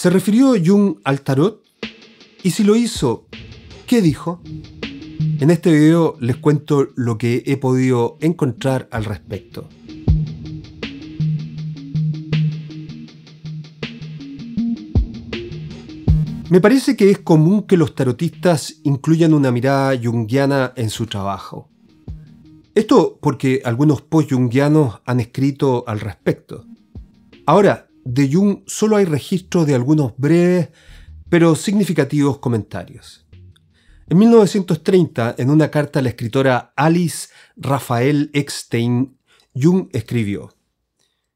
¿Se refirió Jung al tarot? Y si lo hizo, ¿qué dijo? En este video les cuento lo que he podido encontrar al respecto. Me parece que es común que los tarotistas incluyan una mirada junguiana en su trabajo. Esto porque algunos post-jungianos han escrito al respecto. Ahora, de Jung solo hay registro de algunos breves pero significativos comentarios. En 1930, en una carta a la escritora Alice Raphael Eckstein, Jung escribió,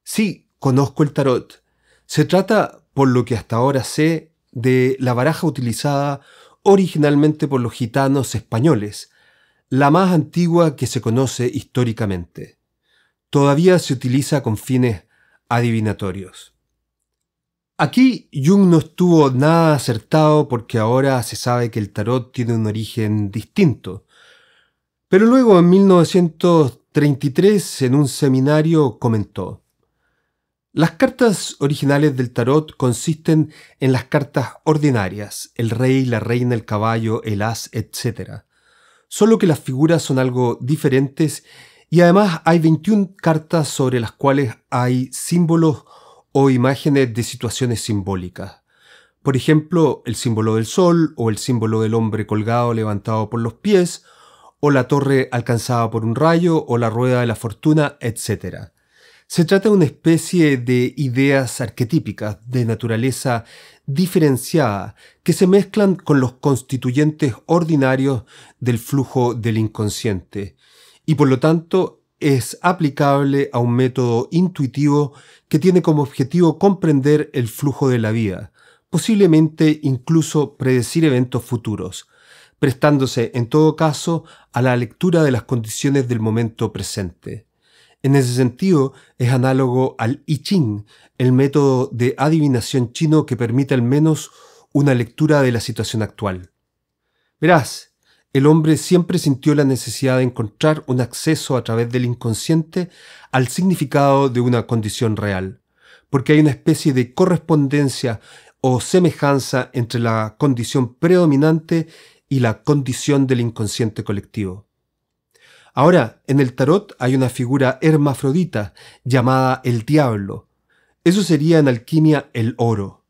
Sí, conozco el tarot. Se trata, por lo que hasta ahora sé, de la baraja utilizada originalmente por los gitanos españoles, la más antigua que se conoce históricamente. Todavía se utiliza con fines adivinatorios. Aquí Jung no estuvo nada acertado porque ahora se sabe que el tarot tiene un origen distinto. Pero luego en 1933 en un seminario comentó, las cartas originales del tarot consisten en las cartas ordinarias, el rey, la reina, el caballo, el as, etc. Solo que las figuras son algo diferentes y además hay 21 cartas sobre las cuales hay símbolos o imágenes de situaciones simbólicas. Por ejemplo, el símbolo del sol o el símbolo del hombre colgado levantado por los pies, o la torre alcanzada por un rayo o la rueda de la fortuna, etc. Se trata de una especie de ideas arquetípicas de naturaleza diferenciada que se mezclan con los constituyentes ordinarios del flujo del inconsciente y por lo tanto es aplicable a un método intuitivo que tiene como objetivo comprender el flujo de la vida, posiblemente incluso predecir eventos futuros, prestándose en todo caso a la lectura de las condiciones del momento presente. En ese sentido, es análogo al I Ching, el método de adivinación chino que permite al menos una lectura de la situación actual. Verás, el hombre siempre sintió la necesidad de encontrar un acceso a través del inconsciente al significado de una condición real, porque hay una especie de correspondencia o semejanza entre la condición predominante y la condición del inconsciente colectivo. Ahora, en el tarot hay una figura hermafrodita llamada el diablo. Eso sería en alquimia el oro.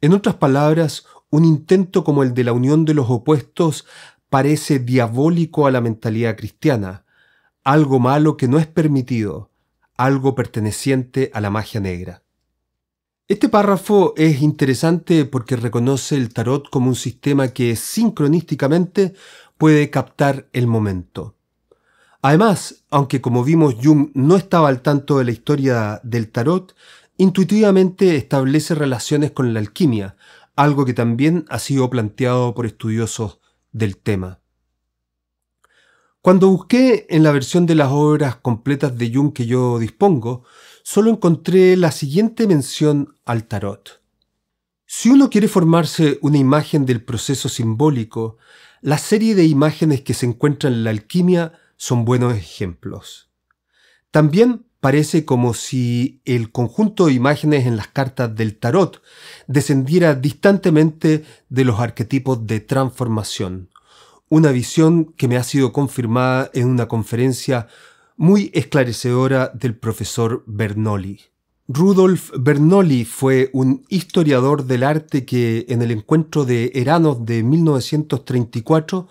En otras palabras, un intento como el de la unión de los opuestos parece diabólico a la mentalidad cristiana, algo malo que no es permitido, algo perteneciente a la magia negra. Este párrafo es interesante porque reconoce el tarot como un sistema que sincronísticamente puede captar el momento. Además, aunque como vimos Jung no estaba al tanto de la historia del tarot, intuitivamente establece relaciones con la alquimia, algo que también ha sido planteado por estudiosos del tema. Cuando busqué en la versión de las obras completas de Jung que yo dispongo, solo encontré la siguiente mención al tarot. Si uno quiere formarse una imagen del proceso simbólico, la serie de imágenes que se encuentran en la alquimia son buenos ejemplos. También parece como si el conjunto de imágenes en las cartas del tarot descendiera distantemente de los arquetipos de transformación, una visión que me ha sido confirmada en una conferencia muy esclarecedora del profesor Bernoli. Rudolf Bernoli fue un historiador del arte que en el encuentro de Eranos de 1934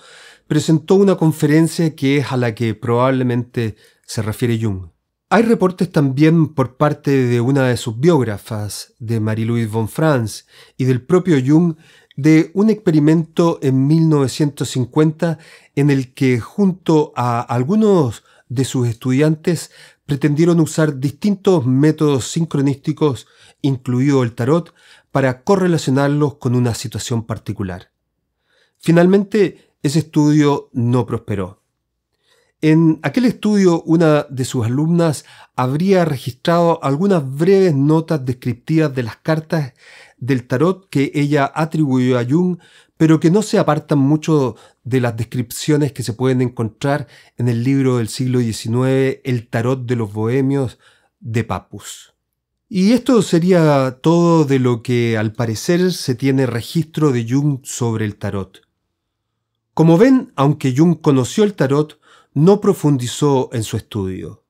presentó una conferencia que es a la que probablemente se refiere Jung. Hay reportes también por parte de una de sus biógrafas, de Marie-Louise von Franz, y del propio Jung, de un experimento en 1950 en el que junto a algunos de sus estudiantes pretendieron usar distintos métodos sincronísticos, incluido el tarot, para correlacionarlos con una situación particular. Finalmente, ese estudio no prosperó. En aquel estudio, una de sus alumnas habría registrado algunas breves notas descriptivas de las cartas del tarot que ella atribuyó a Jung, pero que no se apartan mucho de las descripciones que se pueden encontrar en el libro del siglo XIX, El tarot de los bohemios, de Papus. Y esto sería todo de lo que al parecer se tiene registro de Jung sobre el tarot. Como ven, aunque Jung conoció el tarot, no profundizó en su estudio.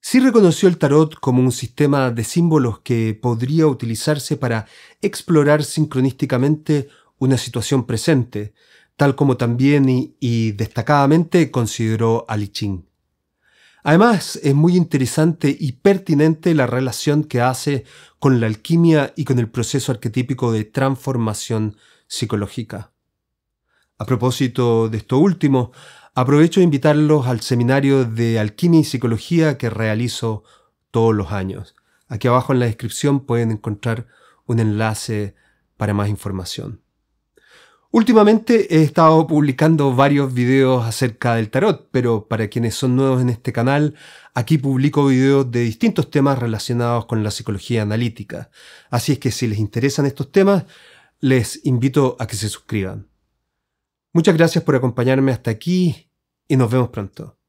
Sí reconoció el tarot como un sistema de símbolos que podría utilizarse para explorar sincronísticamente una situación presente, tal como también y, destacadamente consideró a Li Ching. Además, es muy interesante y pertinente la relación que hace con la alquimia y con el proceso arquetípico de transformación psicológica. A propósito de esto último, aprovecho de invitarlos al seminario de alquimia y psicología que realizo todos los años. Aquí abajo en la descripción pueden encontrar un enlace para más información. Últimamente he estado publicando varios videos acerca del tarot, pero para quienes son nuevos en este canal, aquí publico videos de distintos temas relacionados con la psicología analítica. Así es que si les interesan estos temas, les invito a que se suscriban. Muchas gracias por acompañarme hasta aquí y nos vemos pronto.